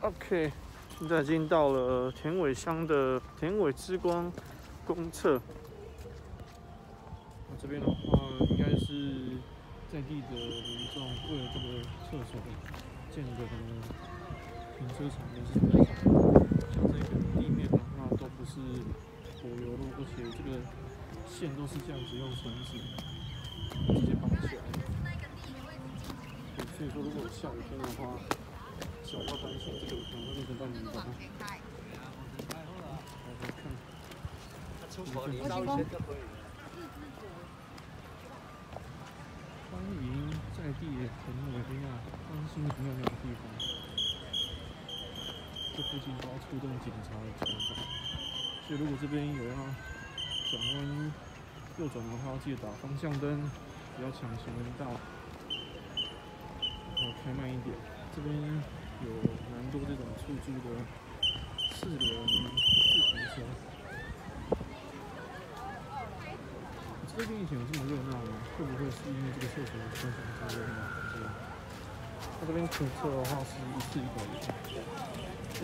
OK，现在已经到了田尾乡的田尾之光公厕。那这边的话，应该是在地的民众为了这个厕所建的停车场跟停车场。像这个地面的话，都不是柏油路，而且这个线都是这样子用绳子直接绑起来的。所以说，如果下雨天的话，小要担心这个可能会变成半泥巴。大家看，出口你绕一圈就可以。欢迎在地很美啊，关心尿尿的地方。这附近都要出动警察的车子，所以如果这边有要转弯右转的话，要记得打方向灯，不要抢行人道，然后开慢一点。这边有蛮多这种出租的四轮自行车。这边以前有这么热闹吗？会不会是因为这个厕所的厕所太热闹？是吧？它这边可测的话是一次一百元，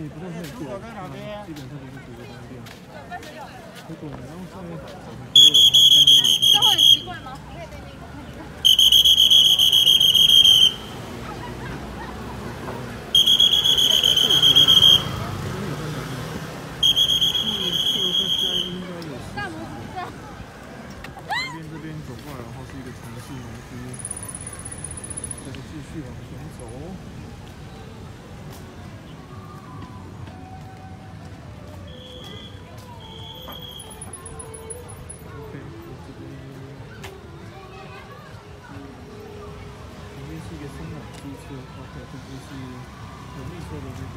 也不算太贵，基本上就是图个方便。如果你要在早上喝的话，应该有。这会很奇怪吗？大拇指这样。这边这边走过来的话是一个城市农区，再继续往前走。OK，这边是一个松朗租车，OK，这边是人力车的这个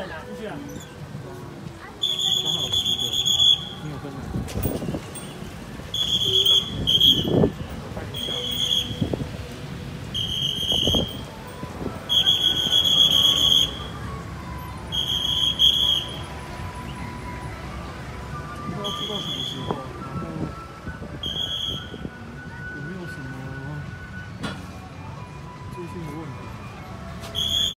没人拿出去啊。刚好十个，你有分哪个？看一下。不知道租到什么时候。